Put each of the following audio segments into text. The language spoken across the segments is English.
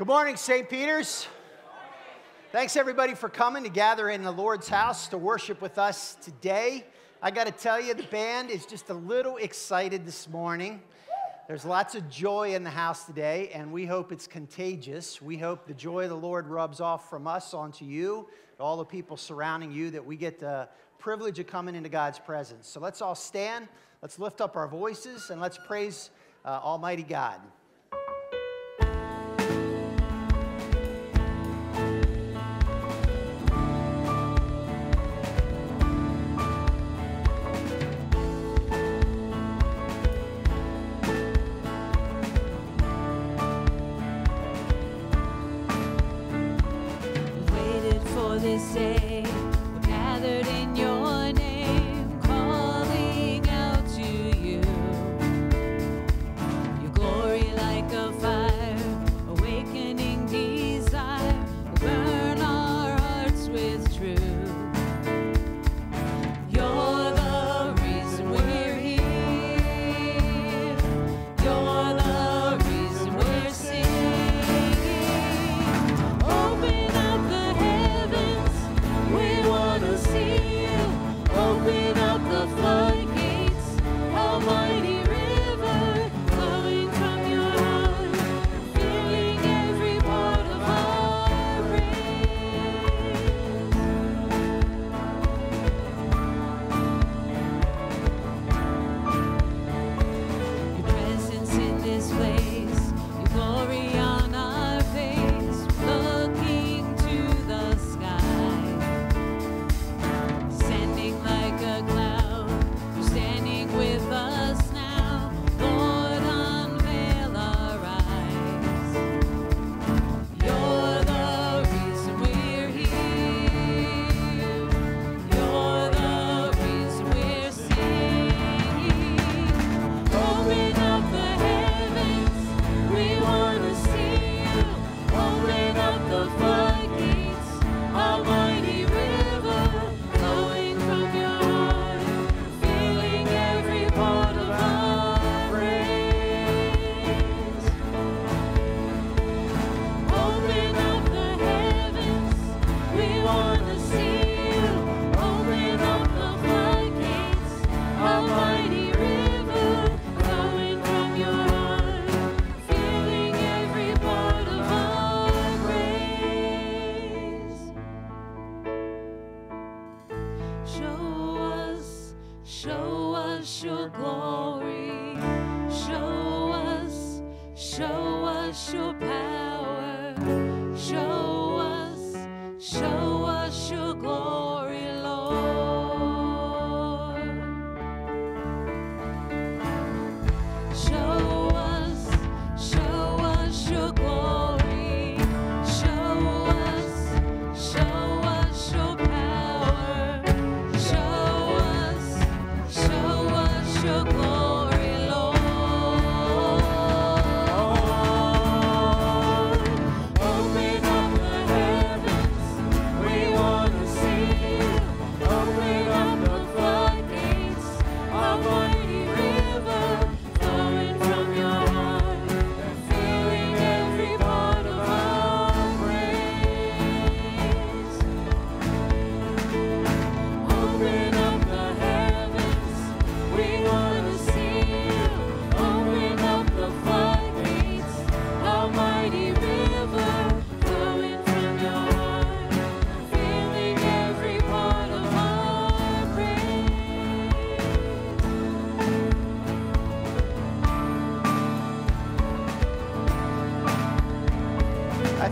Good morning, St. Peter's. Thanks everybody for coming to gather in the Lord's house to worship with us today. I got to tell you, the band is just a little excited this morning. There's lots of joy in the house today, and we hope it's contagious. We hope the joy of the Lord rubs off from us onto you, all the people surrounding you, that we get the privilege of coming into God's presence. So let's all stand, let's lift up our voices, and let's praise uh, Almighty God.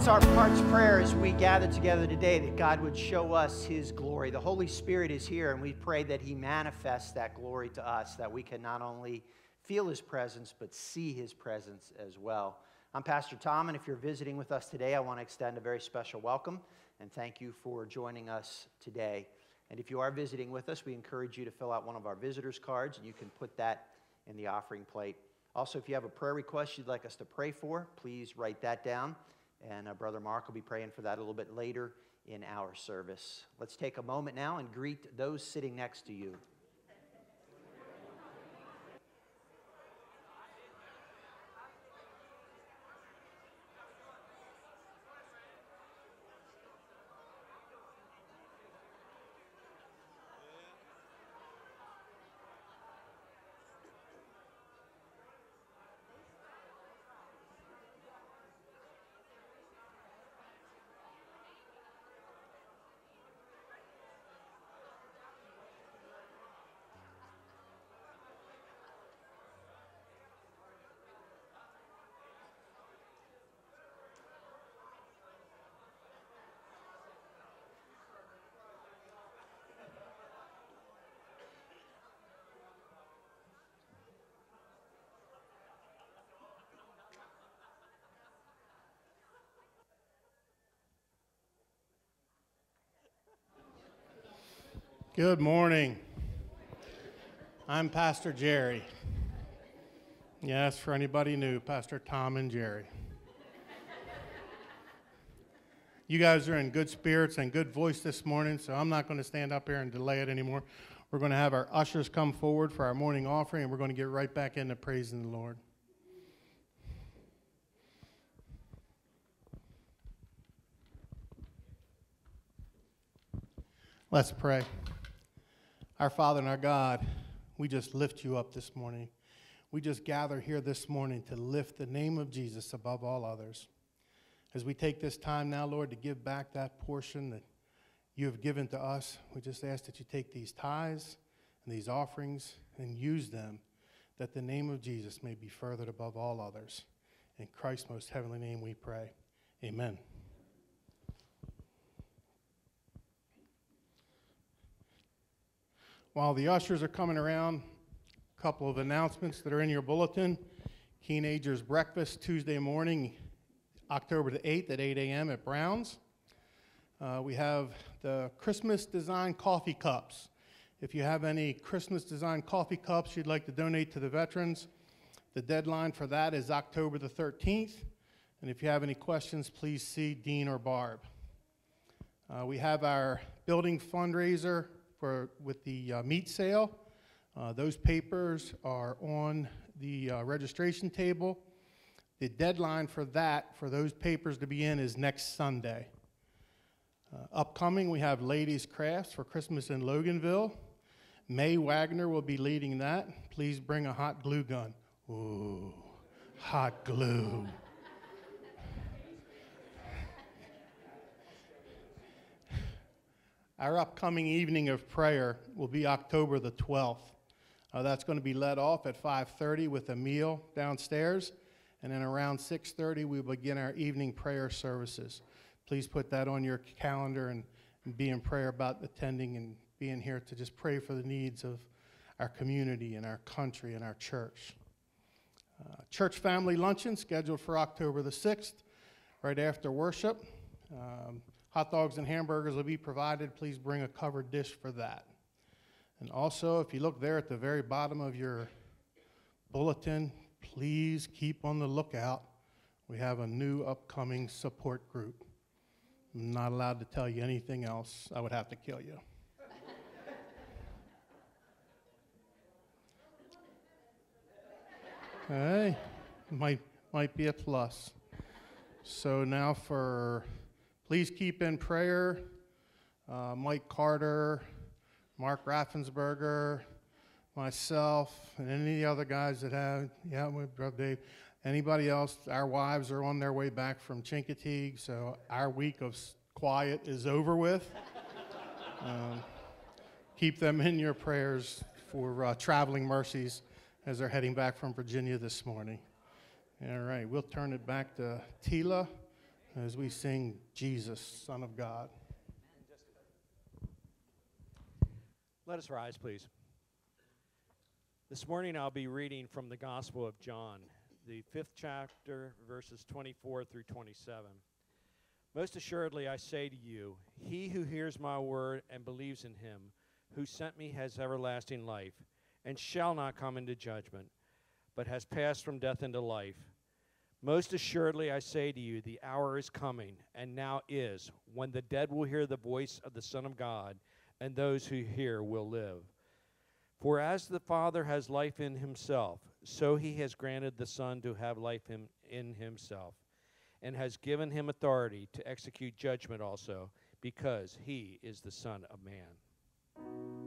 Our heart's prayer as we gather together today that God would show us His glory. The Holy Spirit is here, and we pray that He manifests that glory to us, that we can not only feel His presence, but see His presence as well. I'm Pastor Tom, and if you're visiting with us today, I want to extend a very special welcome and thank you for joining us today. And if you are visiting with us, we encourage you to fill out one of our visitors' cards, and you can put that in the offering plate. Also, if you have a prayer request you'd like us to pray for, please write that down and uh, Brother Mark will be praying for that a little bit later in our service. Let's take a moment now and greet those sitting next to you. Good morning. I'm Pastor Jerry. Yes, for anybody new, Pastor Tom and Jerry. you guys are in good spirits and good voice this morning, so I'm not going to stand up here and delay it anymore. We're going to have our ushers come forward for our morning offering, and we're going to get right back into praising the Lord. Let's pray. Our Father and our God, we just lift you up this morning. We just gather here this morning to lift the name of Jesus above all others. As we take this time now, Lord, to give back that portion that you have given to us, we just ask that you take these tithes and these offerings and use them that the name of Jesus may be furthered above all others. In Christ's most heavenly name we pray. Amen. While the ushers are coming around, a couple of announcements that are in your bulletin. Teenagers Breakfast Tuesday morning, October the 8th at 8 a.m. at Brown's. Uh, we have the Christmas design coffee cups. If you have any Christmas design coffee cups you'd like to donate to the veterans, the deadline for that is October the 13th. And if you have any questions, please see Dean or Barb. Uh, we have our building fundraiser for, with the uh, meat sale. Uh, those papers are on the uh, registration table. The deadline for that, for those papers to be in, is next Sunday. Uh, upcoming, we have Ladies Crafts for Christmas in Loganville. May Wagner will be leading that. Please bring a hot glue gun. Ooh, hot glue. Our upcoming evening of prayer will be October the 12th. Uh, that's going to be led off at 5:30 with a meal downstairs, and then around 6:30 we begin our evening prayer services. Please put that on your calendar and, and be in prayer about attending and being here to just pray for the needs of our community and our country and our church. Uh, church family luncheon scheduled for October the 6th, right after worship. Um, Hot dogs and hamburgers will be provided. Please bring a covered dish for that. And also, if you look there at the very bottom of your bulletin, please keep on the lookout. We have a new upcoming support group. I'm not allowed to tell you anything else. I would have to kill you. hey, might, might be a plus. So now for Please keep in prayer uh, Mike Carter, Mark Raffensberger, myself, and any of the other guys that have, yeah, Brother Dave. Anybody else, our wives are on their way back from Chincoteague, so our week of quiet is over with. um, keep them in your prayers for uh, traveling mercies as they're heading back from Virginia this morning. All right, we'll turn it back to Tila as we sing Jesus, Son of God. Let us rise, please. This morning I'll be reading from the Gospel of John, the fifth chapter, verses 24 through 27. Most assuredly I say to you, he who hears my word and believes in him who sent me has everlasting life, and shall not come into judgment, but has passed from death into life. Most assuredly, I say to you, the hour is coming, and now is, when the dead will hear the voice of the Son of God, and those who hear will live. For as the Father has life in himself, so he has granted the Son to have life in, in himself, and has given him authority to execute judgment also, because he is the Son of Man.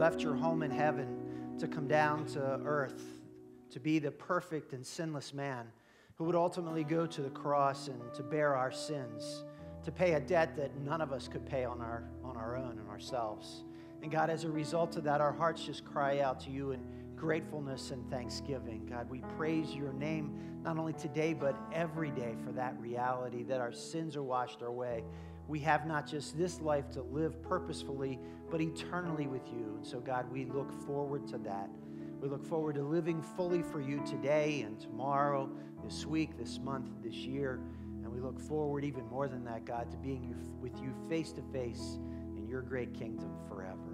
Left your home in heaven to come down to earth to be the perfect and sinless man who would ultimately go to the cross and to bear our sins, to pay a debt that none of us could pay on our, on our own and ourselves. And God, as a result of that, our hearts just cry out to you in gratefulness and thanksgiving. God, we praise your name not only today, but every day for that reality that our sins are washed away. We have not just this life to live purposefully, but eternally with you. And so, God, we look forward to that. We look forward to living fully for you today and tomorrow, this week, this month, this year. And we look forward even more than that, God, to being with you face to face in your great kingdom forever.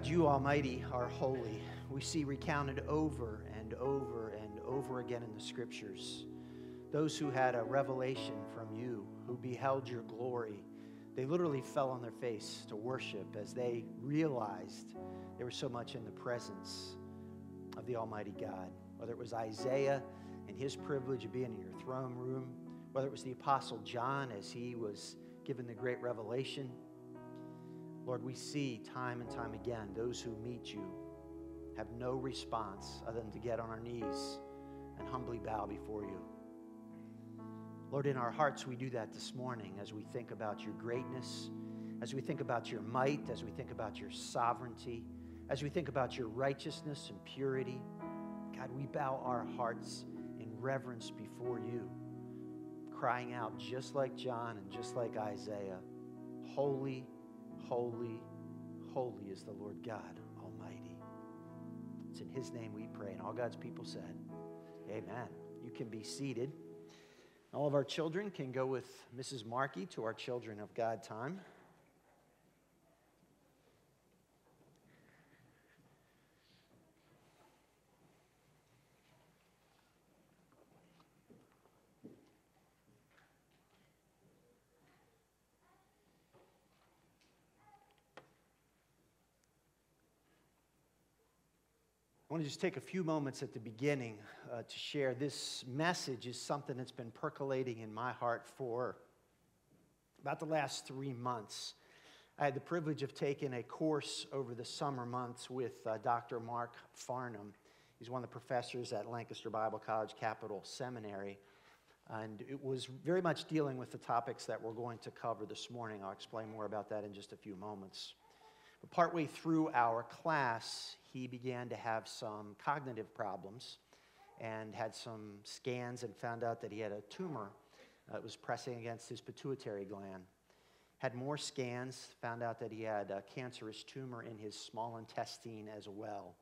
God, you Almighty are holy. We see recounted over and over and over again in the scriptures. Those who had a revelation from you, who beheld your glory, they literally fell on their face to worship as they realized there was so much in the presence of the Almighty God. Whether it was Isaiah and his privilege of being in your throne room, whether it was the Apostle John as he was given the great revelation. Lord, we see time and time again those who meet you have no response other than to get on our knees and humbly bow before you. Lord, in our hearts, we do that this morning as we think about your greatness, as we think about your might, as we think about your sovereignty, as we think about your righteousness and purity. God, we bow our hearts in reverence before you, crying out just like John and just like Isaiah Holy, holy, holy is the Lord God Almighty. It's in His name we pray. And all God's people said, Amen. You can be seated. All of our children can go with Mrs. Markey to our Children of God time. I want to just take a few moments at the beginning uh, to share this message is something that's been percolating in my heart for about the last three months. I had the privilege of taking a course over the summer months with uh, Dr. Mark Farnham. He's one of the professors at Lancaster Bible College Capital Seminary. And it was very much dealing with the topics that we're going to cover this morning. I'll explain more about that in just a few moments. But partway through our class, he began to have some cognitive problems and had some scans and found out that he had a tumor that was pressing against his pituitary gland. Had more scans, found out that he had a cancerous tumor in his small intestine as well.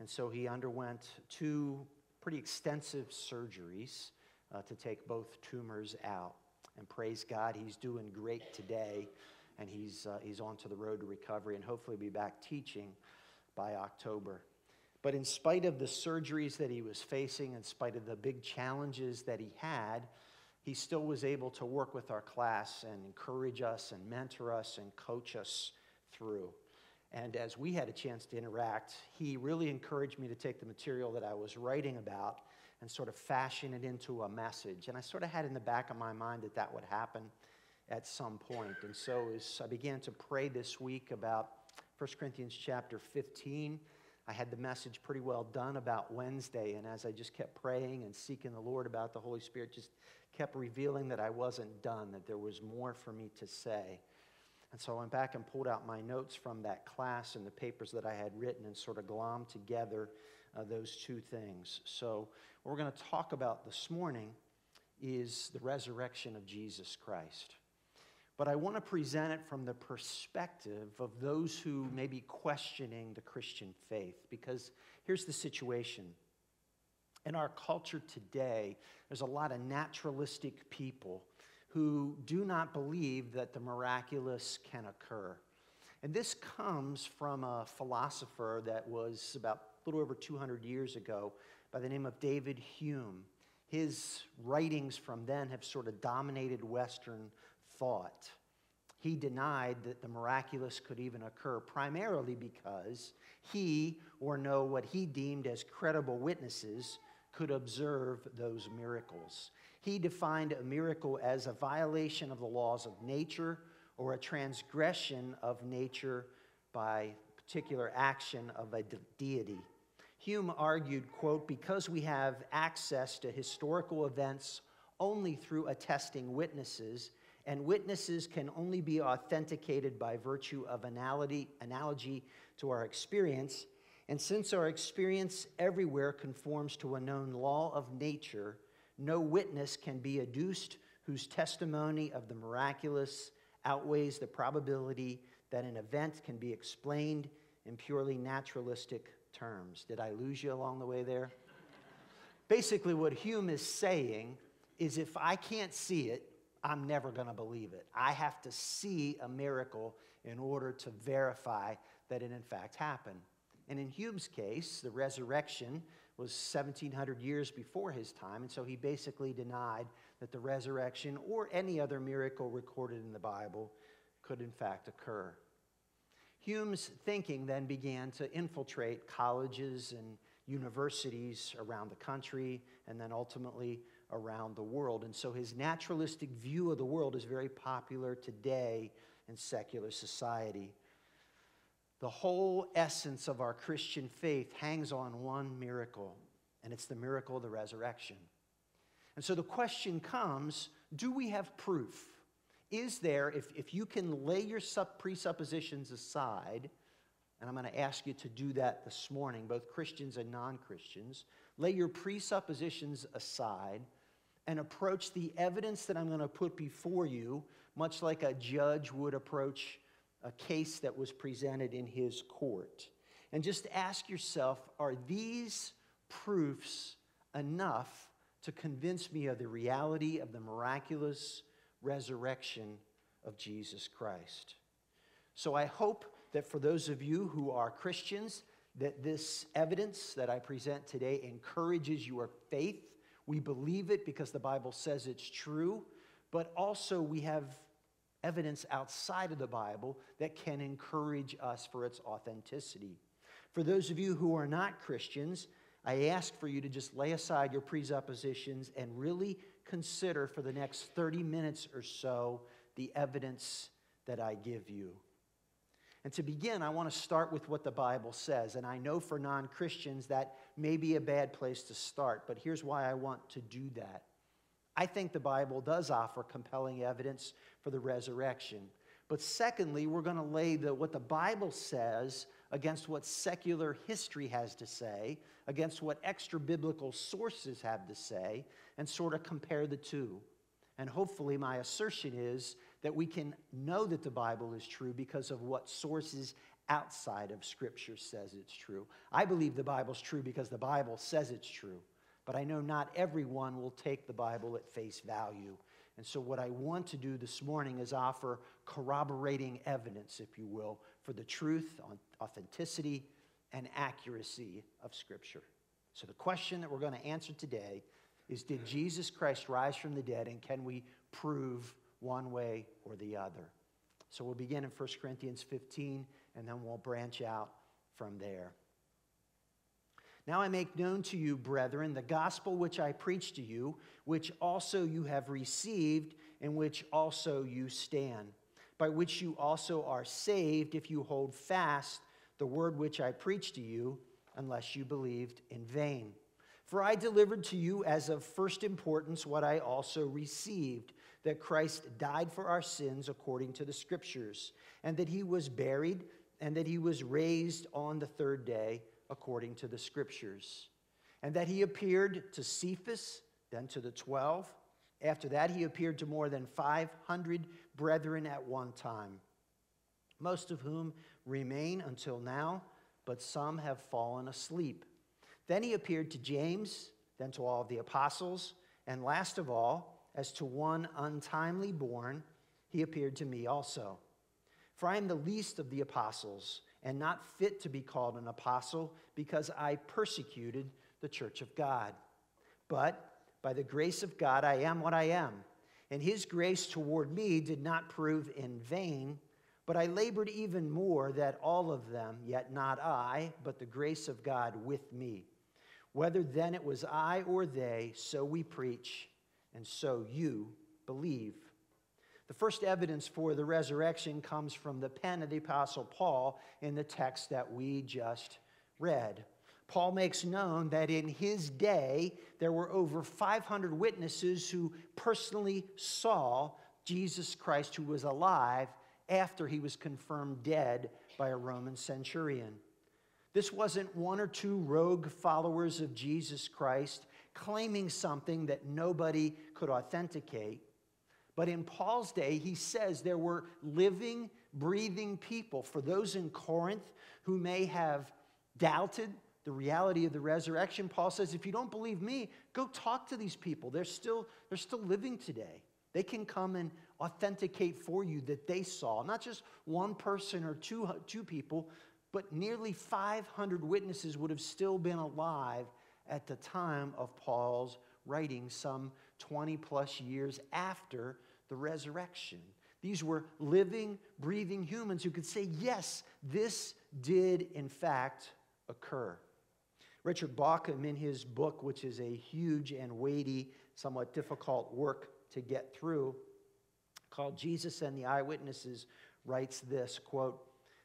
And so he underwent two pretty extensive surgeries uh, to take both tumors out. And praise God, he's doing great today, and he's, uh, he's on to the road to recovery and hopefully be back teaching by October. But in spite of the surgeries that he was facing, in spite of the big challenges that he had, he still was able to work with our class and encourage us and mentor us and coach us through. And as we had a chance to interact, he really encouraged me to take the material that I was writing about and sort of fashion it into a message. And I sort of had in the back of my mind that that would happen at some point. And so as I began to pray this week about 1 Corinthians chapter 15. I had the message pretty well done about Wednesday, and as I just kept praying and seeking the Lord about the Holy Spirit, just kept revealing that I wasn't done, that there was more for me to say. And so I went back and pulled out my notes from that class and the papers that I had written and sort of glommed together uh, those two things. So, what we're going to talk about this morning is the resurrection of Jesus Christ but I want to present it from the perspective of those who may be questioning the Christian faith. Because here's the situation. In our culture today, there's a lot of naturalistic people who do not believe that the miraculous can occur. And this comes from a philosopher that was about a little over 200 years ago by the name of David Hume. His writings from then have sort of dominated Western thought. He denied that the miraculous could even occur, primarily because he, or no what he deemed as credible witnesses, could observe those miracles. He defined a miracle as a violation of the laws of nature or a transgression of nature by particular action of a deity. Hume argued, quote, because we have access to historical events only through attesting witnesses, and witnesses can only be authenticated by virtue of analogy, analogy to our experience. And since our experience everywhere conforms to a known law of nature, no witness can be adduced whose testimony of the miraculous outweighs the probability that an event can be explained in purely naturalistic terms. Did I lose you along the way there? Basically, what Hume is saying is if I can't see it, I'm never going to believe it. I have to see a miracle in order to verify that it in fact happened. And in Hume's case, the resurrection was 1700 years before his time, and so he basically denied that the resurrection or any other miracle recorded in the Bible could in fact occur. Hume's thinking then began to infiltrate colleges and universities around the country and then ultimately around the world. And so his naturalistic view of the world is very popular today in secular society. The whole essence of our Christian faith hangs on one miracle, and it's the miracle of the resurrection. And so the question comes do we have proof? Is there, if, if you can lay your presuppositions aside, and I'm going to ask you to do that this morning, both Christians and non Christians, lay your presuppositions aside and approach the evidence that I'm going to put before you, much like a judge would approach a case that was presented in his court. And just ask yourself are these proofs enough to convince me of the reality of the miraculous resurrection of Jesus Christ? So I hope that for those of you who are Christians, that this evidence that I present today encourages your faith. We believe it because the Bible says it's true, but also we have evidence outside of the Bible that can encourage us for its authenticity. For those of you who are not Christians, I ask for you to just lay aside your presuppositions and really consider for the next 30 minutes or so the evidence that I give you. And to begin, I want to start with what the Bible says. And I know for non Christians that may be a bad place to start, but here's why I want to do that. I think the Bible does offer compelling evidence for the resurrection. But secondly, we're going to lay the, what the Bible says against what secular history has to say, against what extra biblical sources have to say, and sort of compare the two. And hopefully, my assertion is that we can know that the Bible is true because of what sources outside of Scripture says it's true. I believe the Bible's true because the Bible says it's true. But I know not everyone will take the Bible at face value. And so, what I want to do this morning is offer corroborating evidence, if you will, for the truth, authenticity, and accuracy of Scripture. So, the question that we're going to answer today is Did Jesus Christ rise from the dead, and can we prove one way or the other? So, we'll begin in 1 Corinthians 15, and then we'll branch out from there. Now I make known to you, brethren, the gospel which I preached to you, which also you have received, in which also you stand, by which you also are saved, if you hold fast the word which I preached to you, unless you believed in vain. For I delivered to you as of first importance what I also received that Christ died for our sins according to the Scriptures, and that he was buried, and that he was raised on the third day according to the scriptures. And that he appeared to Cephas, then to the twelve. After that, he appeared to more than 500 brethren at one time, most of whom remain until now, but some have fallen asleep. Then he appeared to James, then to all of the apostles, and last of all, as to one untimely born, he appeared to me also. For I am the least of the apostles and not fit to be called an apostle because I persecuted the church of God. But by the grace of God, I am what I am. And his grace toward me did not prove in vain, but I labored even more that all of them, yet not I, but the grace of God with me. Whether then it was I or they, so we preach, and so you believe. The first evidence for the resurrection comes from the pen of the Apostle Paul in the text that we just read. Paul makes known that in his day, there were over 500 witnesses who personally saw Jesus Christ, who was alive after he was confirmed dead by a Roman centurion. This wasn't one or two rogue followers of Jesus Christ claiming something that nobody could authenticate. But in Paul's day, he says there were living, breathing people. For those in Corinth who may have doubted the reality of the resurrection, Paul says, if you don't believe me, go talk to these people. They're still, they're still living today. They can come and authenticate for you that they saw, not just one person or two, two people, but nearly 500 witnesses would have still been alive at the time of Paul's writing, some 20 plus years after the resurrection. These were living, breathing humans who could say, yes, this did in fact occur. Richard Bauckham, in his book, which is a huge and weighty, somewhat difficult work to get through, called Jesus and the Eyewitnesses, writes this quote,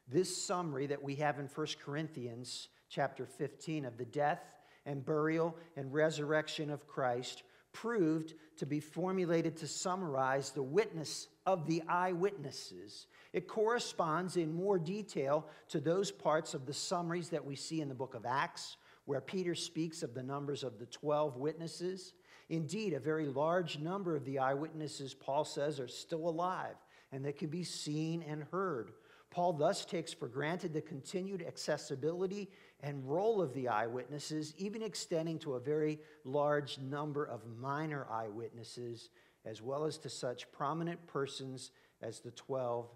This summary that we have in 1 Corinthians chapter 15 of the death and burial and resurrection of Christ proved to be formulated to summarize the witness of the eyewitnesses. It corresponds in more detail to those parts of the summaries that we see in the book of Acts, where Peter speaks of the numbers of the 12 witnesses. Indeed, a very large number of the eyewitnesses, Paul says, are still alive and they can be seen and heard. Paul thus takes for granted the continued accessibility and role of the eyewitnesses, even extending to a very large number of minor eyewitnesses, as well as to such prominent persons as the 12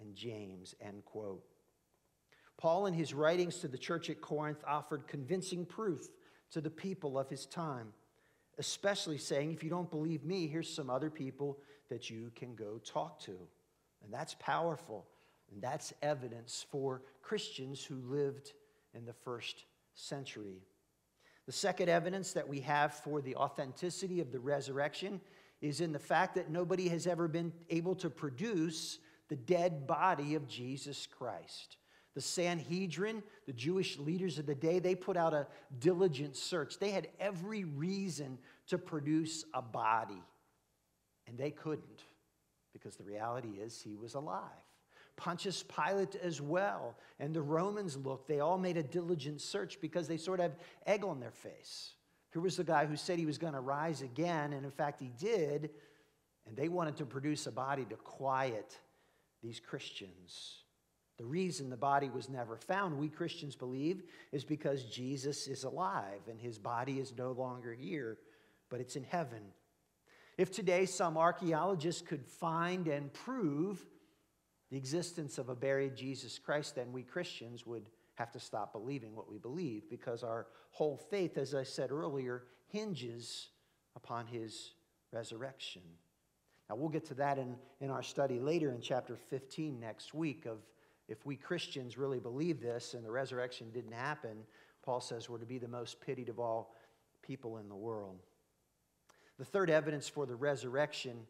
and James. End quote. Paul, in his writings to the church at Corinth, offered convincing proof to the people of his time, especially saying, if you don't believe me, here's some other people that you can go talk to. And that's powerful. And that's evidence for Christians who lived in the first century. The second evidence that we have for the authenticity of the resurrection is in the fact that nobody has ever been able to produce the dead body of Jesus Christ. The Sanhedrin, the Jewish leaders of the day, they put out a diligent search. They had every reason to produce a body, and they couldn't because the reality is he was alive. Pontius Pilate as well, and the Romans looked. They all made a diligent search because they sort of have egg on their face. Here was the guy who said he was going to rise again, and in fact, he did. And they wanted to produce a body to quiet these Christians. The reason the body was never found, we Christians believe, is because Jesus is alive and his body is no longer here, but it's in heaven. If today some archaeologists could find and prove the existence of a buried Jesus Christ, then we Christians would have to stop believing what we believe because our whole faith, as I said earlier, hinges upon his resurrection. Now, we'll get to that in, in our study later in chapter 15 next week of if we Christians really believe this and the resurrection didn't happen, Paul says we're to be the most pitied of all people in the world. The third evidence for the resurrection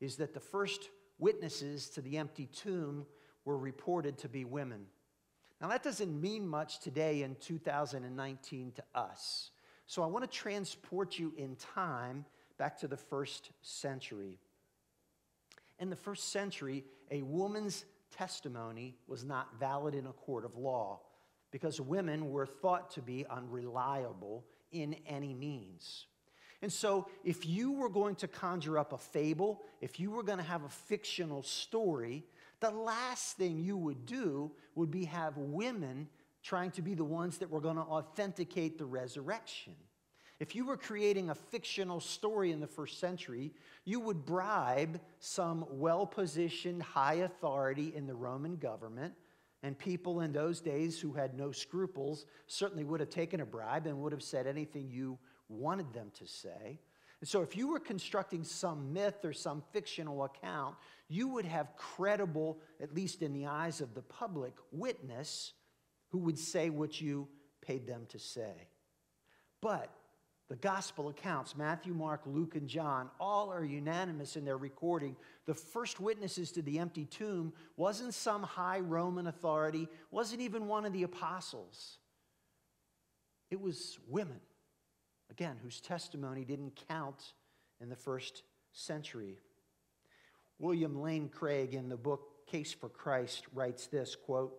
is that the first witnesses to the empty tomb were reported to be women. Now, that doesn't mean much today in 2019 to us. So, I want to transport you in time back to the first century. In the first century, a woman's testimony was not valid in a court of law because women were thought to be unreliable in any means. And so, if you were going to conjure up a fable, if you were going to have a fictional story, the last thing you would do would be have women trying to be the ones that were going to authenticate the resurrection. If you were creating a fictional story in the first century, you would bribe some well positioned high authority in the Roman government. And people in those days who had no scruples certainly would have taken a bribe and would have said anything you wanted them to say. And so, if you were constructing some myth or some fictional account, you would have credible, at least in the eyes of the public, witness who would say what you paid them to say. But the gospel accounts, Matthew, Mark, Luke, and John, all are unanimous in their recording. The first witnesses to the empty tomb wasn't some high Roman authority, wasn't even one of the apostles. It was women again, whose testimony didn't count in the first century. William Lane Craig, in the book Case for Christ, writes this quote,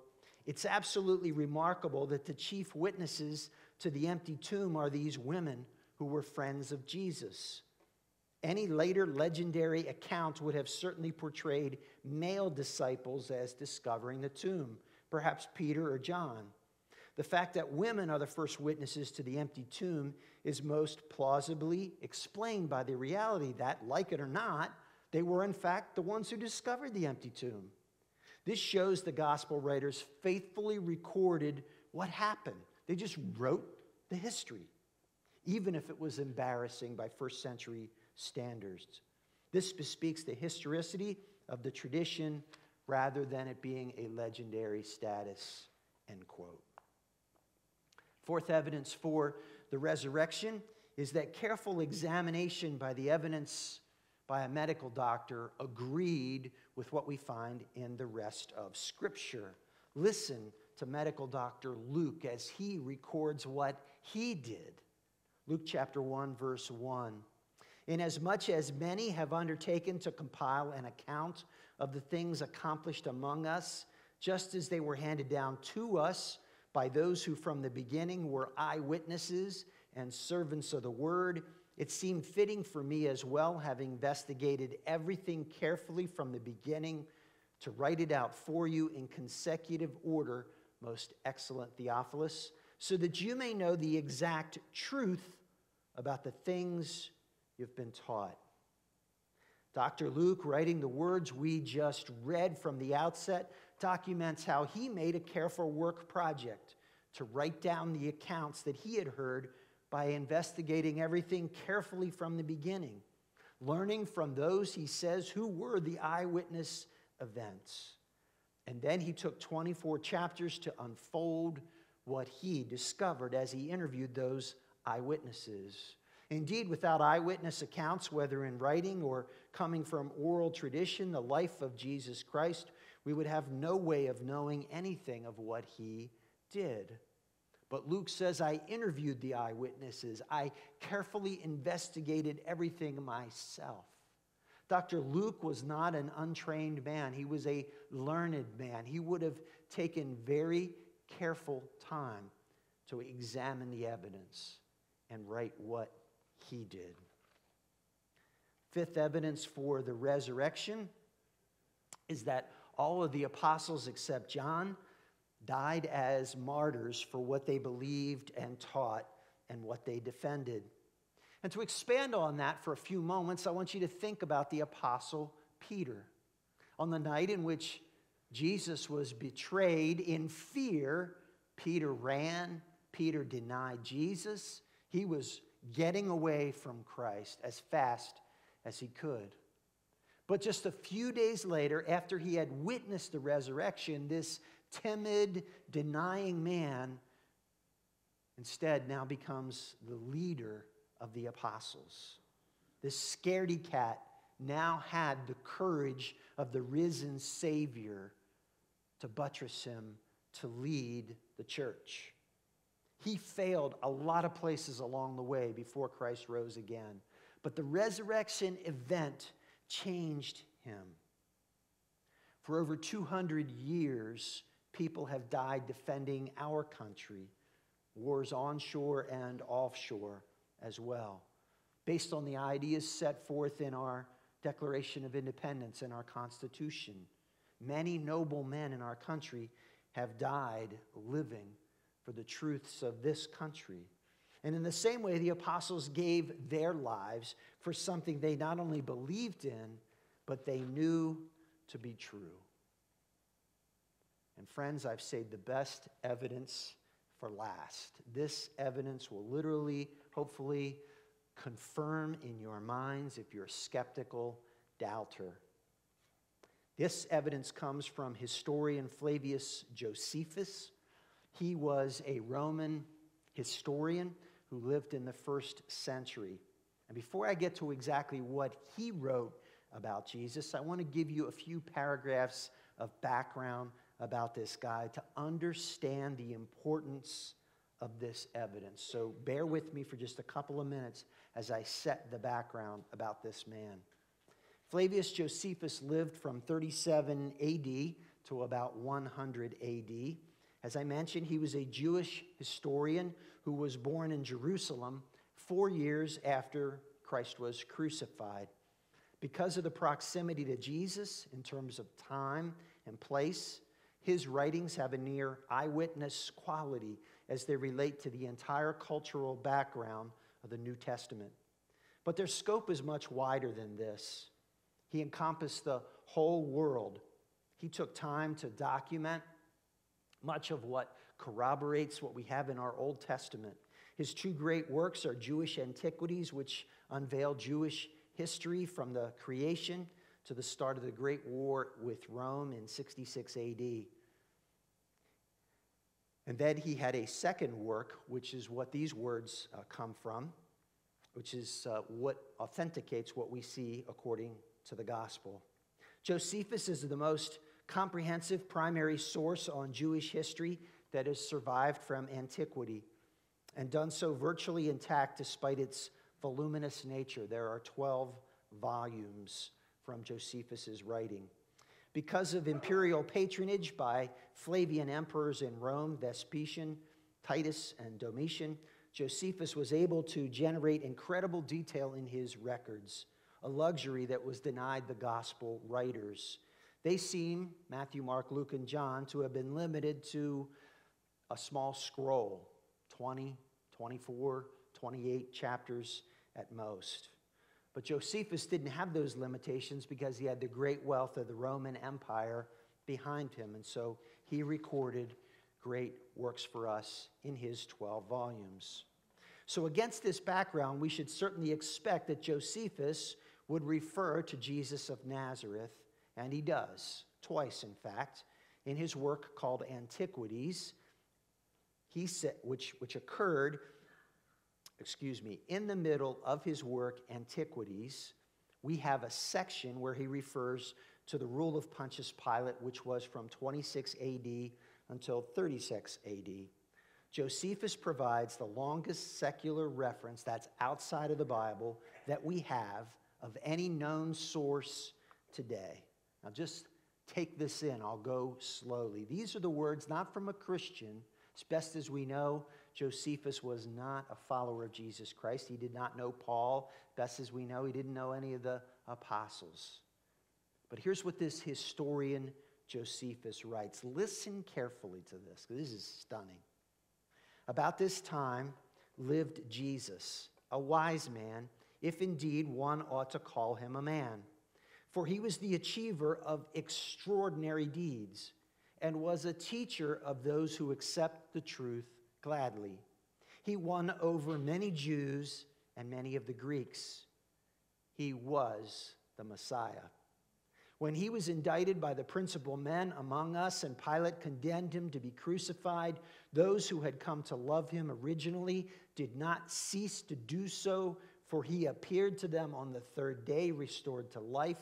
It's absolutely remarkable that the chief witnesses to the empty tomb are these women who were friends of Jesus. Any later legendary account would have certainly portrayed male disciples as discovering the tomb, perhaps Peter or John. The fact that women are the first witnesses to the empty tomb is most plausibly explained by the reality that, like it or not, They were, in fact, the ones who discovered the empty tomb. This shows the gospel writers faithfully recorded what happened. They just wrote the history, even if it was embarrassing by first century standards. This bespeaks the historicity of the tradition rather than it being a legendary status, end quote. Fourth evidence for the resurrection is that careful examination by the evidence by a medical doctor agreed with what we find in the rest of Scripture. Listen to medical doctor Luke as he records what he did. Luke chapter 1, verse 1. Inasmuch as many have undertaken to compile an account of the things accomplished among us, just as they were handed down to us by those who from the beginning were eyewitnesses and servants of the word, it seemed fitting for me as well, having investigated everything carefully from the beginning, to write it out for you in consecutive order, most excellent Theophilus, so that you may know the exact truth about the things you've been taught. Dr. Luke, writing the words we just read from the outset, documents how he made a careful work project to write down the accounts that he had heard by investigating everything carefully from the beginning, learning from those, he says, who were the eyewitness events. And then he took 24 chapters to unfold what he discovered as he interviewed those eyewitnesses. Indeed, without eyewitness accounts, whether in writing or coming from oral tradition, the life of Jesus Christ, we would have no way of knowing anything of what he did. But Luke says, I interviewed the eyewitnesses. I carefully investigated everything myself. Dr. Luke was not an untrained man, he was a learned man. He would have taken very careful time to examine the evidence and write what he did. Fifth evidence for the resurrection is that all of the apostles except John died as martyrs for what they believed and taught and what they defended. And to expand on that for a few moments, I want you to think about the apostle Peter. On the night in which Jesus was betrayed in fear, Peter ran, Peter denied Jesus. He was getting away from Christ as fast as he could. But just a few days later, after he had witnessed the resurrection, this timid, denying man instead now becomes the leader of the apostles. This scaredy cat now had the courage of the risen Savior to buttress him to lead the church. He failed a lot of places along the way before Christ rose again. But the resurrection event changed him. For over 200 years, people have died defending our country, wars onshore and offshore as well, based on the ideas set forth in our Declaration of Independence and our Constitution. Many noble men in our country have died living for the truths of this country. And in the same way, the apostles gave their lives for something they not only believed in, but they knew to be true. And friends, I've saved the best evidence for last. This evidence will literally, hopefully, confirm in your minds if you're a skeptical doubter. This evidence comes from historian Flavius Josephus. He was a Roman historian who lived in the first century. And before I get to exactly what he wrote about Jesus, I want to give you a few paragraphs of background about this guy to understand the importance of this evidence. So bear with me for just a couple of minutes as I set the background about this man. Flavius Josephus lived from 37 AD to about 100 AD. As I mentioned, he was a Jewish historian who was born in Jerusalem four years after Christ was crucified. Because of the proximity to Jesus in terms of time and place, his writings have a near eyewitness quality as they relate to the entire cultural background of the New Testament. But their scope is much wider than this. He encompassed the whole world. He took time to document much of what corroborates what we have in our Old Testament. His two great works are Jewish Antiquities, which unveil Jewish history from the creation to the start of the Great War with Rome in 66 AD. And then he had a second work, which is what these words uh, come from, which is uh, what authenticates what we see according to the gospel. Josephus is the most comprehensive primary source on Jewish history that has survived from antiquity and done so virtually intact despite its voluminous nature. There are 12 volumes from Josephus's writing. Because of imperial patronage by Flavian emperors in Rome, Vespasian, Titus, and Domitian, Josephus was able to generate incredible detail in his records, a luxury that was denied the gospel writers. They seem, Matthew, Mark, Luke, and John, to have been limited to a small scroll 20, 24, 28 chapters at most. But Josephus didn't have those limitations because he had the great wealth of the Roman Empire behind him. And so he recorded great works for us in his 12 volumes. So, against this background, we should certainly expect that Josephus would refer to Jesus of Nazareth, and he does, twice in fact, in his work called Antiquities, he said, which, which occurred excuse me, in the middle of his work, Antiquities, we have a section where he refers to the rule of Pontius Pilate, which was from 26 AD until 36 AD. Josephus provides the longest secular reference that's outside of the Bible that we have of any known source today. Now, just take this in. I'll go slowly. These are the words not from a Christian, as best as we know, Josephus was not a follower of Jesus Christ. He did not know Paul. Best as we know, he didn't know any of the apostles. But here's what this historian Josephus writes. Listen carefully to this, because this is stunning. About this time lived Jesus, a wise man, if indeed one ought to call him a man. For he was the achiever of extraordinary deeds and was a teacher of those who accept the truth gladly. He won over many Jews and many of the Greeks. He was the Messiah. When he was indicted by the principal men among us and Pilate condemned him to be crucified, those who had come to love him originally did not cease to do so, for he appeared to them on the third day, restored to life,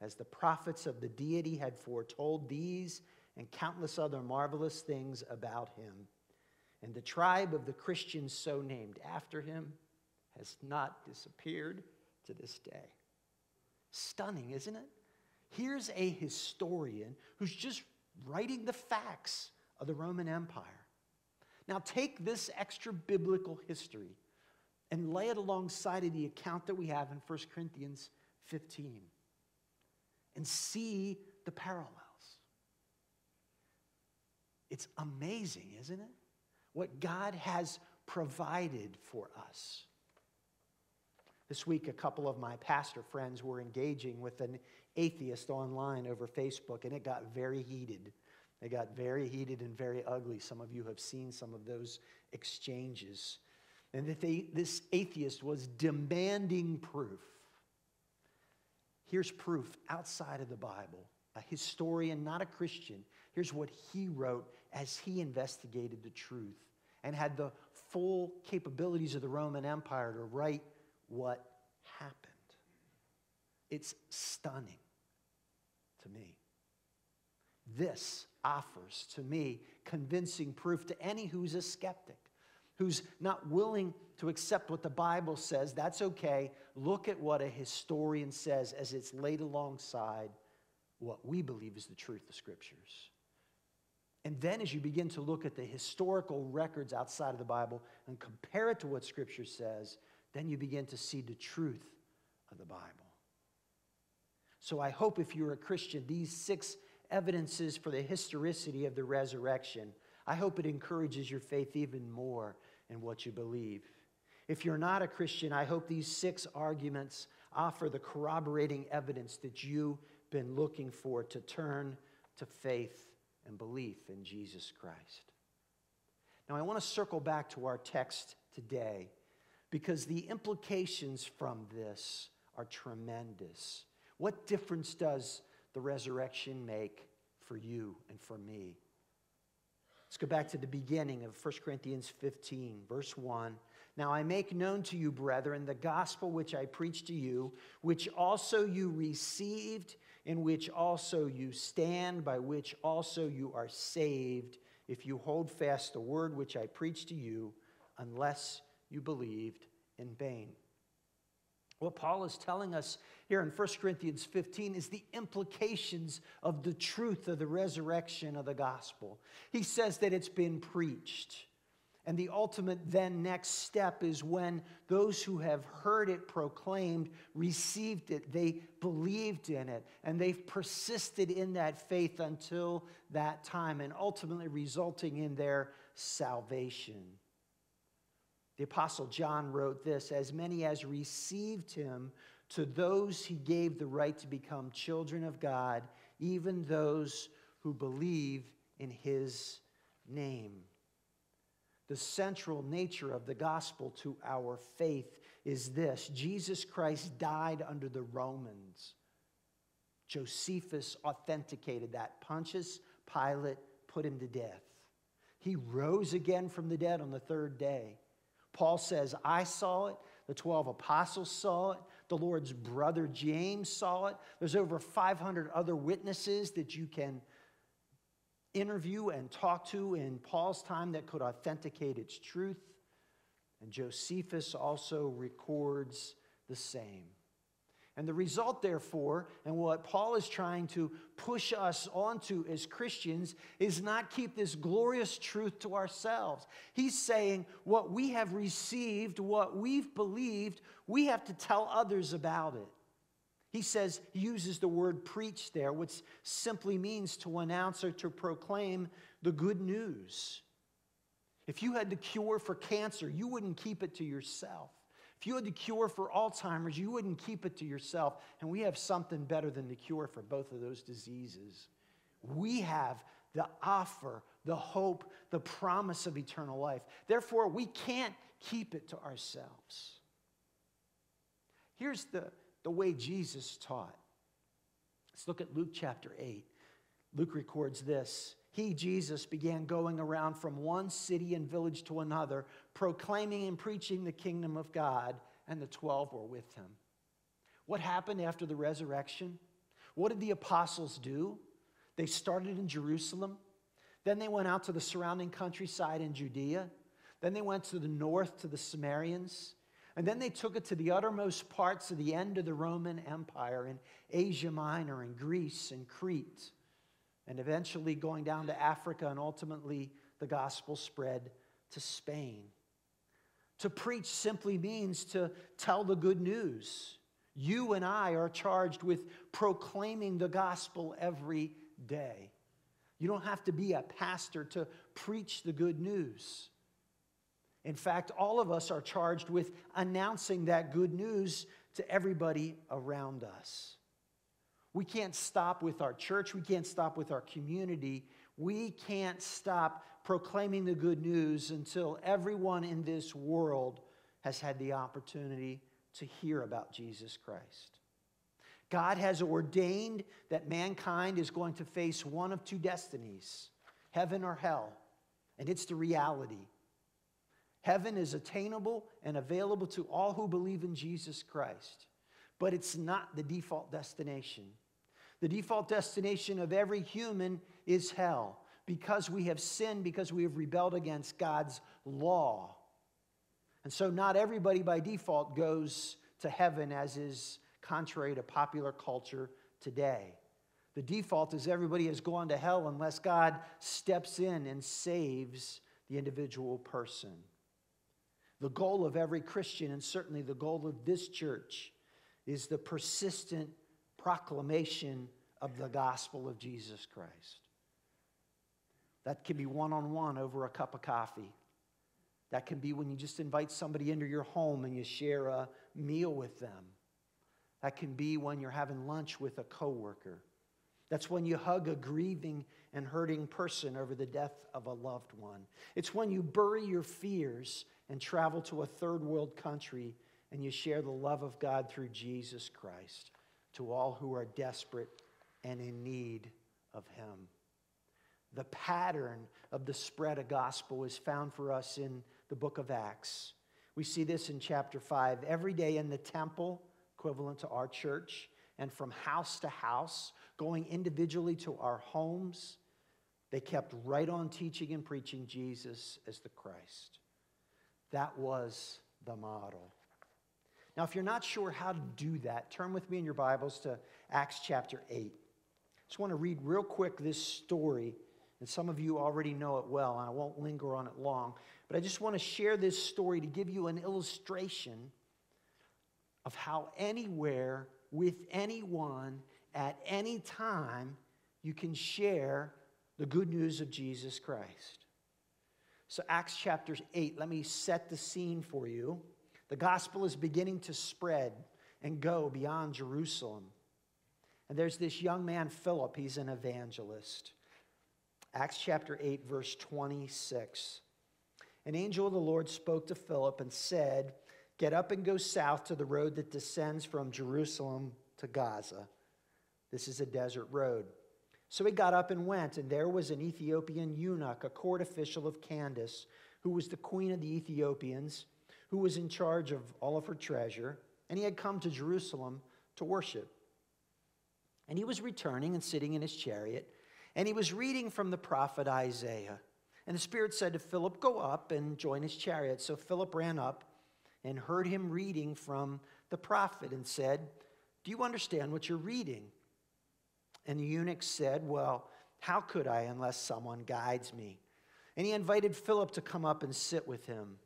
as the prophets of the deity had foretold these and countless other marvelous things about him. And the tribe of the Christians, so named after him, has not disappeared to this day. Stunning, isn't it? Here's a historian who's just writing the facts of the Roman Empire. Now, take this extra biblical history and lay it alongside of the account that we have in 1 Corinthians 15 and see the parallels. It's amazing, isn't it? what God has provided for us. This week, a couple of my pastor friends were engaging with an atheist online over Facebook, and it got very heated. It got very heated and very ugly. Some of you have seen some of those exchanges. And that they, this atheist was demanding proof. Here's proof outside of the Bible. A historian, not a Christian. Here's what he wrote as he investigated the truth and had the full capabilities of the Roman Empire to write what happened. It's stunning to me. This offers to me convincing proof to any who's a skeptic, who's not willing to accept what the Bible says. That's okay. Look at what a historian says as it's laid alongside what we believe is the truth of the Scriptures. And then, as you begin to look at the historical records outside of the Bible and compare it to what Scripture says, then you begin to see the truth of the Bible. So, I hope if you're a Christian, these six evidences for the historicity of the resurrection, I hope it encourages your faith even more in what you believe. If you're not a Christian, I hope these six arguments offer the corroborating evidence that you've been looking for to turn to faith and belief in Jesus Christ. Now, I want to circle back to our text today because the implications from this are tremendous. What difference does the resurrection make for you and for me? Let's go back to the beginning of 1 Corinthians 15, verse 1. Now I make known to you, brethren, the gospel which I preached to you, which also you received, in which also you stand, by which also you are saved, if you hold fast the word which I preached to you, unless you believed in vain. What Paul is telling us here in 1 Corinthians 15 is the implications of the truth of the resurrection of the gospel. He says that it's been preached. And the ultimate then next step is when those who have heard it proclaimed received it, they believed in it, and they've persisted in that faith until that time, and ultimately resulting in their salvation. The Apostle John wrote this As many as received him, to those he gave the right to become children of God, even those who believe in his name. The central nature of the gospel to our faith is this Jesus Christ died under the Romans. Josephus authenticated that. Pontius Pilate put him to death. He rose again from the dead on the third day. Paul says, I saw it. The 12 apostles saw it. The Lord's brother James saw it. There's over 500 other witnesses that you can interview and talk to in Paul's time that could authenticate its truth. And Josephus also records the same. And the result, therefore, and what Paul is trying to push us onto as Christians is not keep this glorious truth to ourselves. He's saying what we have received, what we've believed, we have to tell others about it. He says, he uses the word preach there, which simply means to announce or to proclaim the good news. If you had the cure for cancer, you wouldn't keep it to yourself. If you had the cure for Alzheimer's, you wouldn't keep it to yourself. And we have something better than the cure for both of those diseases. We have the offer, the hope, the promise of eternal life. Therefore, we can't keep it to ourselves. Here's the, the way Jesus taught. Let's look at Luke chapter 8. Luke records this. He, Jesus, began going around from one city and village to another, proclaiming and preaching the kingdom of God, and the 12 were with him. What happened after the resurrection? What did the apostles do? They started in Jerusalem. Then they went out to the surrounding countryside in Judea. Then they went to the north to the Samaritans. And then they took it to the uttermost parts of the end of the Roman Empire in Asia Minor and Greece and Crete and eventually going down to Africa, and ultimately the gospel spread to Spain. To preach simply means to tell the good news. You and I are charged with proclaiming the gospel every day. You don't have to be a pastor to preach the good news. In fact, all of us are charged with announcing that good news to everybody around us. We can't stop with our church. We can't stop with our community. We can't stop proclaiming the good news until everyone in this world has had the opportunity to hear about Jesus Christ. God has ordained that mankind is going to face one of two destinies heaven or hell. And it's the reality. Heaven is attainable and available to all who believe in Jesus Christ, but it's not the default destination. The default destination of every human is hell because we have sinned, because we have rebelled against God's law. And so, not everybody by default goes to heaven, as is contrary to popular culture today. The default is everybody has gone to hell unless God steps in and saves the individual person. The goal of every Christian, and certainly the goal of this church, is the persistent proclamation of the gospel of Jesus Christ. That can be one on one over a cup of coffee. That can be when you just invite somebody into your home and you share a meal with them. That can be when you're having lunch with a coworker. That's when you hug a grieving and hurting person over the death of a loved one. It's when you bury your fears and travel to a third world country and you share the love of God through Jesus Christ to all who are desperate and in need of Him. The pattern of the spread of gospel is found for us in the book of Acts. We see this in chapter 5. Every day in the temple, equivalent to our church, and from house to house, going individually to our homes, they kept right on teaching and preaching Jesus as the Christ. That was the model. Now, if you're not sure how to do that, turn with me in your Bibles to Acts chapter 8. I just want to read real quick this story, and some of you already know it well, and I won't linger on it long, but I just want to share this story to give you an illustration of how anywhere, with anyone, at any time, you can share the good news of Jesus Christ. So, Acts chapter 8, let me set the scene for you. The gospel is beginning to spread and go beyond Jerusalem. And there's this young man, Philip, he's an evangelist. Acts chapter 8, verse 26. An angel of the Lord spoke to Philip and said, Get up and go south to the road that descends from Jerusalem to Gaza. This is a desert road. So he got up and went, and there was an Ethiopian eunuch, a court official of Candace, who was the queen of the Ethiopians, who was in charge of all of her treasure, and he had come to Jerusalem to worship. And he was returning and sitting in his chariot, and he was reading from the prophet Isaiah. And the Spirit said to Philip, Go up and join his chariot. So Philip ran up and heard him reading from the prophet and said, Do you understand what you're reading? And the eunuch said, Well, how could I unless someone guides me? And he invited Philip to come up and sit with him.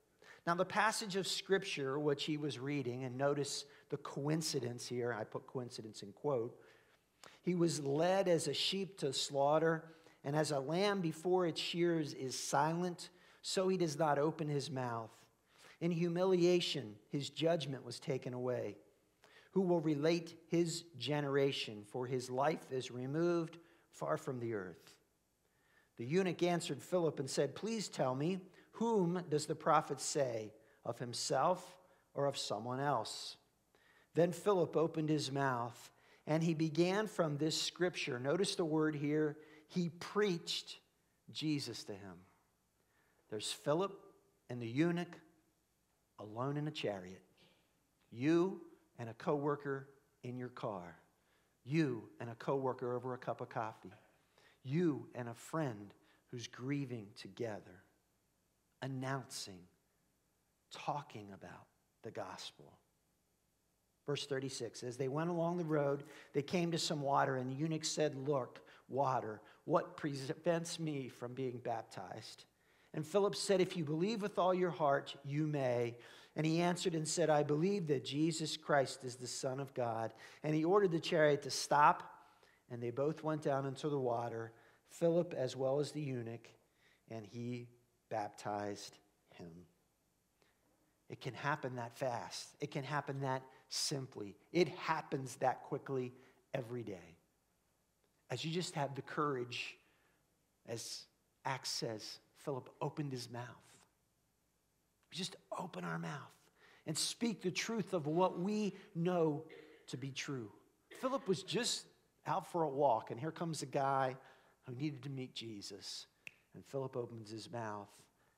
Now, the passage of scripture which he was reading, and notice the coincidence here, I put coincidence in quote. He was led as a sheep to slaughter, and as a lamb before its shears is silent, so he does not open his mouth. In humiliation, his judgment was taken away who will relate his generation, for his life is removed far from the earth. The eunuch answered Philip and said, Please tell me, whom does the prophet say, of himself or of someone else? Then Philip opened his mouth and he began from this scripture. Notice the word here, he preached Jesus to him. There's Philip and the eunuch alone in a chariot. You and a coworker in your car. You and a coworker over a cup of coffee. You and a friend who's grieving together, announcing, talking about the gospel. Verse 36 As they went along the road, they came to some water, and the eunuch said, Look, water, what prevents me from being baptized? And Philip said, If you believe with all your heart, you may. And he answered and said, I believe that Jesus Christ is the Son of God. And he ordered the chariot to stop, and they both went down into the water, Philip as well as the eunuch, and he baptized him. It can happen that fast, it can happen that simply. It happens that quickly every day. As you just have the courage, as Acts says, Philip opened his mouth we just open our mouth and speak the truth of what we know to be true. Philip was just out for a walk, and here comes a guy who needed to meet Jesus. And Philip opens his mouth,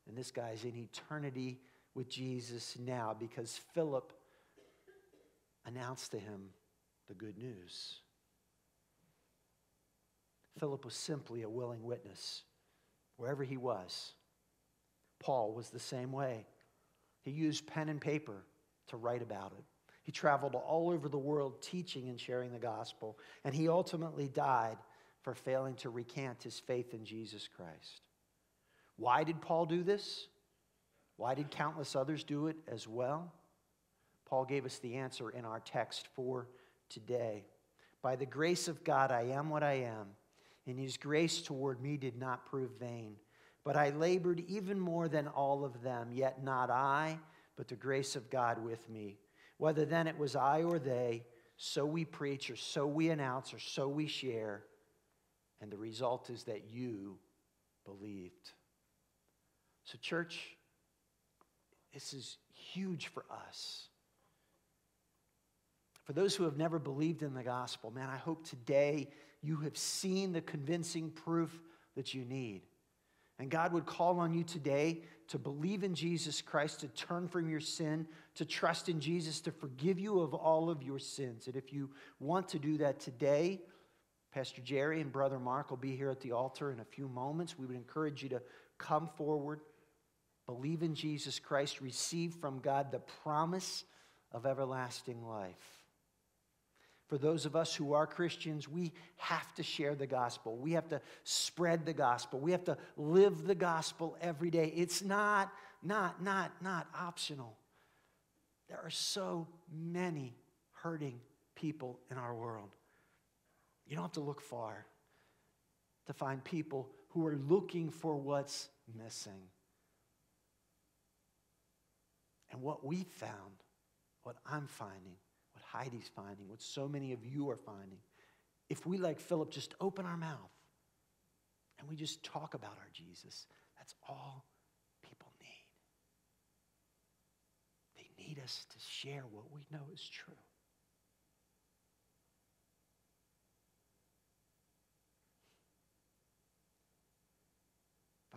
and this guy's in eternity with Jesus now because Philip announced to him the good news. Philip was simply a willing witness wherever he was. Paul was the same way. He used pen and paper to write about it. He traveled all over the world teaching and sharing the gospel, and he ultimately died for failing to recant his faith in Jesus Christ. Why did Paul do this? Why did countless others do it as well? Paul gave us the answer in our text for today. By the grace of God, I am what I am, and his grace toward me did not prove vain. But I labored even more than all of them, yet not I, but the grace of God with me. Whether then it was I or they, so we preach, or so we announce, or so we share. And the result is that you believed. So, church, this is huge for us. For those who have never believed in the gospel, man, I hope today you have seen the convincing proof that you need. And God would call on you today to believe in Jesus Christ, to turn from your sin, to trust in Jesus, to forgive you of all of your sins. And if you want to do that today, Pastor Jerry and Brother Mark will be here at the altar in a few moments. We would encourage you to come forward, believe in Jesus Christ, receive from God the promise of everlasting life. For those of us who are Christians, we have to share the gospel. We have to spread the gospel. We have to live the gospel every day. It's not, not, not, not optional. There are so many hurting people in our world. You don't have to look far to find people who are looking for what's missing. And what we found, what I'm finding, what Heidi's finding, what so many of you are finding, if we, like Philip, just open our mouth and we just talk about our Jesus, that's all people need. They need us to share what we know is true.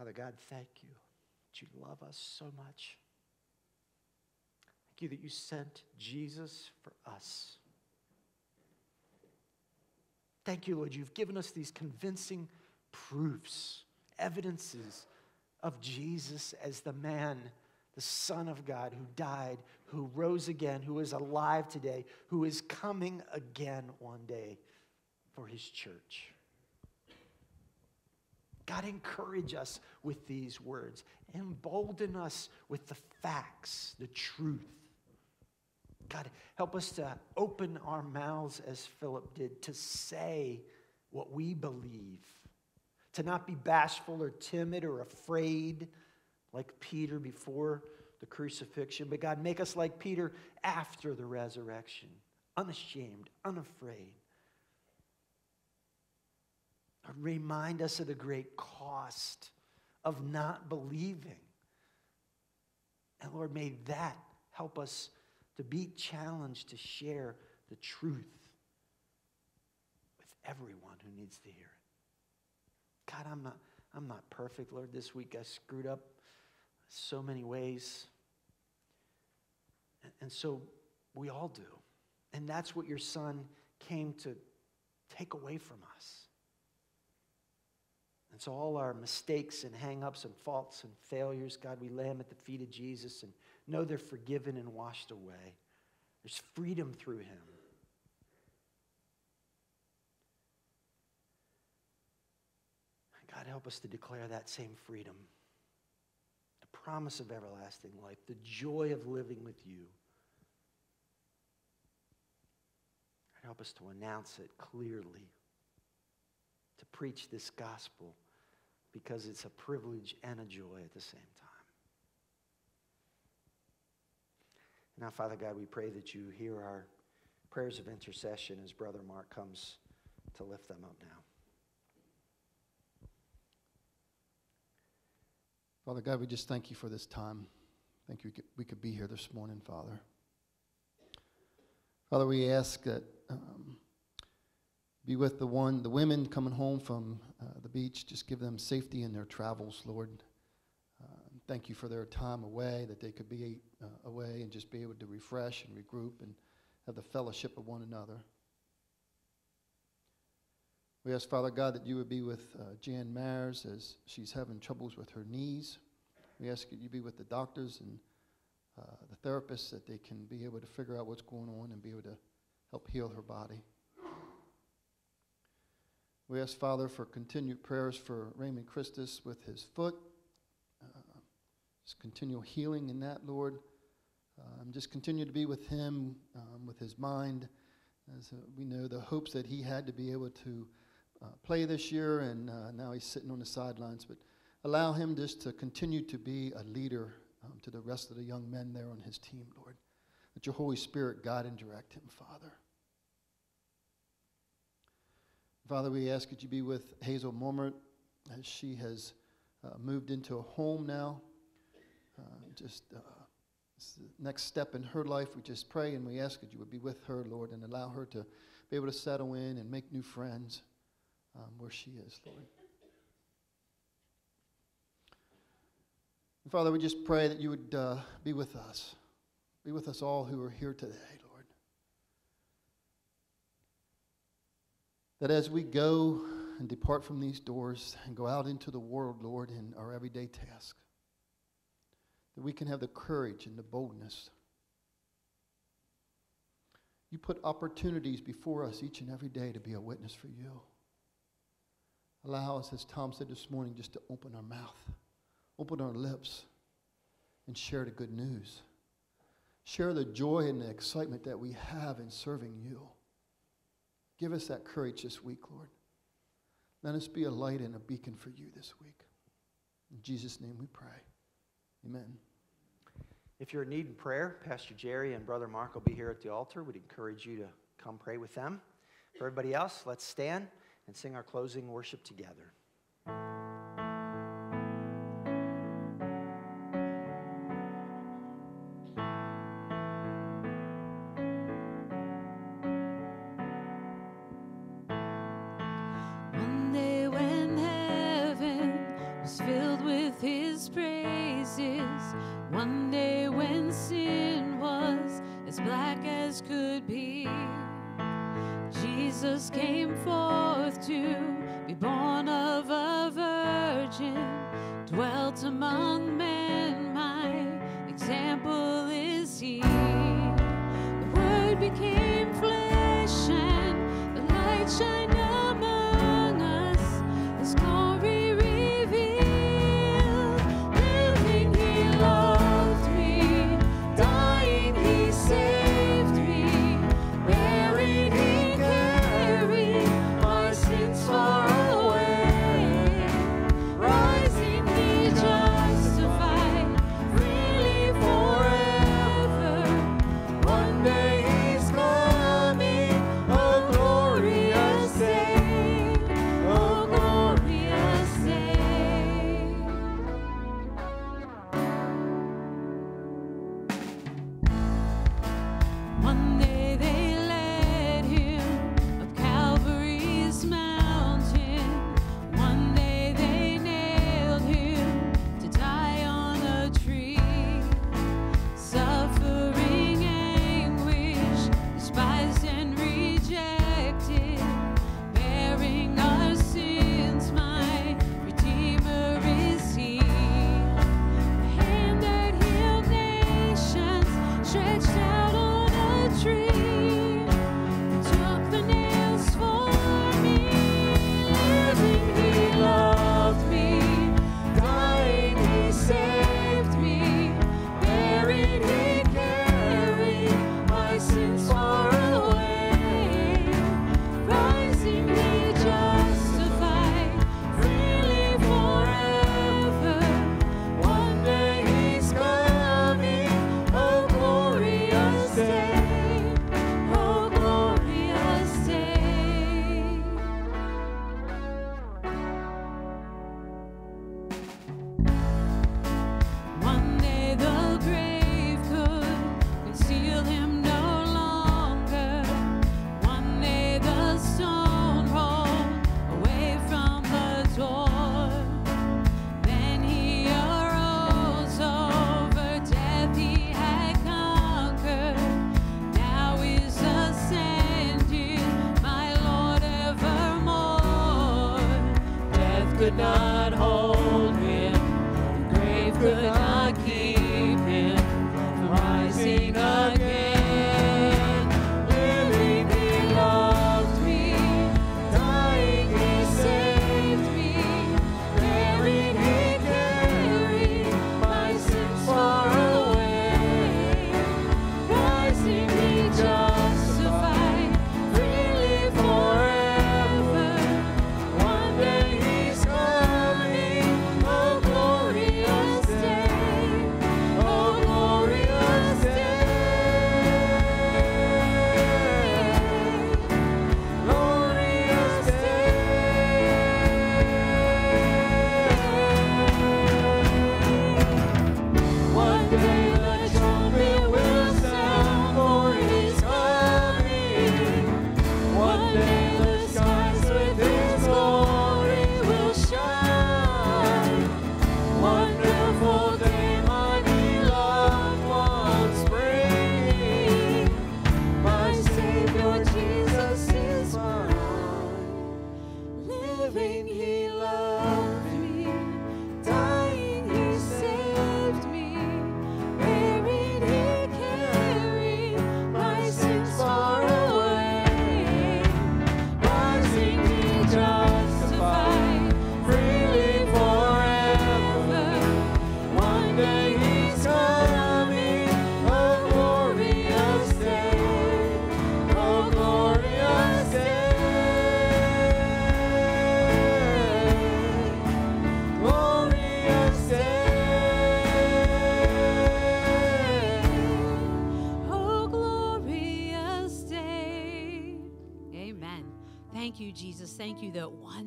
Father God, thank you that you love us so much. Thank you that you sent Jesus for us. Thank you, Lord, you've given us these convincing proofs, evidences of Jesus as the man, the Son of God who died, who rose again, who is alive today, who is coming again one day for his church. God, encourage us with these words. Embolden us with the facts, the truth. God, help us to open our mouths as Philip did, to say what we believe, to not be bashful or timid or afraid like Peter before the crucifixion, but God, make us like Peter after the resurrection, unashamed, unafraid. Remind us of the great cost of not believing. And Lord, may that help us to be challenged to share the truth with everyone who needs to hear it. God, I'm not, I'm not perfect, Lord. This week I screwed up so many ways. And so we all do. And that's what your son came to take away from us. And so, all our mistakes and hang-ups and faults and failures, God, we lay them at the feet of Jesus and know they're forgiven and washed away. There's freedom through him. God, help us to declare that same freedom the promise of everlasting life, the joy of living with you. God, Help us to announce it clearly, to preach this gospel because it's a privilege and a joy at the same time. Now, Father God, we pray that you hear our prayers of intercession as Brother Mark comes to lift them up now. Father God, we just thank you for this time. Thank you we could be here this morning, Father. Father, we ask that um, be with the one, the women coming home from uh, the beach. Just give them safety in their travels, Lord. Uh, thank you for their time away, that they could be uh, away and just be able to refresh and regroup and have the fellowship of one another. We ask, Father God, that you would be with uh, Jan Myers as she's having troubles with her knees. We ask that you be with the doctors and uh, the therapists that they can be able to figure out what's going on and be able to help heal her body. We ask, Father, for continued prayers for Raymond Christus with his foot. Uh, just continual healing in that, Lord. Um, just continue to be with him, um, with his mind. As uh, we know, the hopes that he had to be able to uh, play this year, and uh, now he's sitting on the sidelines. But allow him just to continue to be a leader um, to the rest of the young men there on his team, Lord. That your Holy Spirit guide and direct him, Father. Father, we ask that you be with Hazel Momert as she has uh, moved into a home now. Uh, just uh, the next step in her life, we just pray and we ask that you would be with her, Lord, and allow her to be able to settle in and make new friends um, where she is, Lord. Father, we just pray that you would uh, be with us, be with us all who are here today, Lord. That as we go and depart from these doors and go out into the world, Lord, in our everyday task, that we can have the courage and the boldness. You put opportunities before us each and every day to be a witness for you. Allow us, as Tom said this morning, just to open our mouth, open our lips, and share the good news. Share the joy and the excitement that we have in serving you. Give us that courage this week, Lord. Let us be a light and a beacon for you this week. In Jesus' name we pray. Amen. If you're in need in prayer, Pastor Jerry and Brother Mark will be here at the altar. We'd encourage you to come pray with them. For everybody else, let's stand and sing our closing worship together.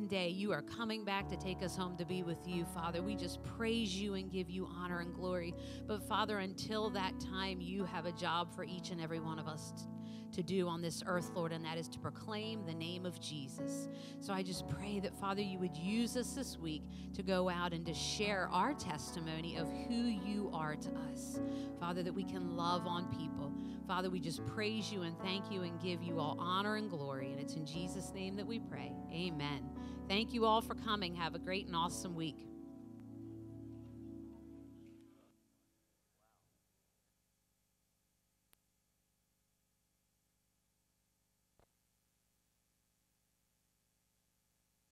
Day you are coming back to take us home to be with you, Father. We just praise you and give you honor and glory. But, Father, until that time, you have a job for each and every one of us to do on this earth, Lord, and that is to proclaim the name of Jesus. So I just pray that, Father, you would use us this week to go out and to share our testimony of who you are to us. Father, that we can love on people. Father, we just praise you and thank you and give you all honor and glory. And it's in Jesus' name that we pray. Amen. Thank you all for coming. Have a great and awesome week.